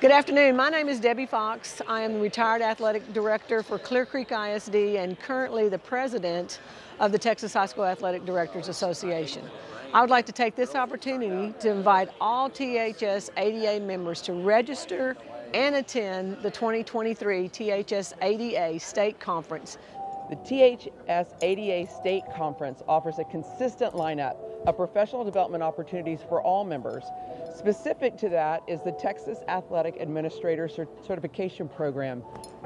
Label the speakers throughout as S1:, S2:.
S1: Good afternoon. My name is Debbie Fuchs. I am the retired athletic director for Clear Creek ISD and currently the president of the Texas High School Athletic Directors Association. I would like to take this opportunity to invite all THS ADA members to register and attend the 2023 THS ADA State Conference.
S2: The THS ADA State Conference offers a consistent lineup of professional development opportunities for all members. Specific to that is the Texas Athletic Administrator Certification Program,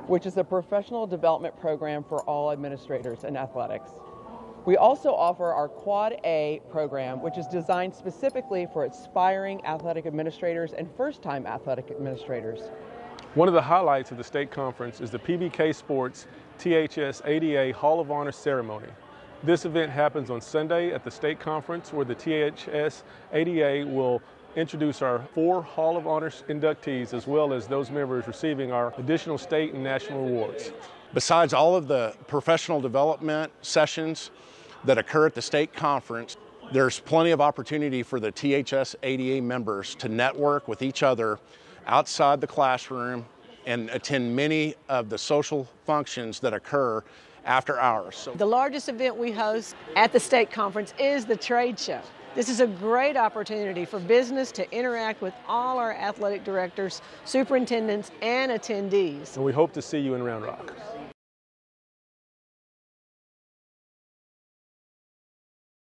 S2: which is a professional development program for all administrators in athletics. We also offer our Quad A program, which is designed specifically for aspiring athletic administrators and first time athletic administrators.
S3: One of the highlights of the state conference is the PBK Sports THS ADA Hall of Honor ceremony. This event happens on Sunday at the state conference where the THS ADA will introduce our four Hall of Honor inductees as well as those members receiving our additional state and national awards.
S4: Besides all of the professional development sessions that occur at the state conference, there's plenty of opportunity for the THS ADA members to network with each other outside the classroom and attend many of the social functions that occur after hours.
S1: So the largest event we host at the state conference is the trade show. This is a great opportunity for business to interact with all our athletic directors, superintendents, and attendees.
S3: And we hope to see you in Round Rock.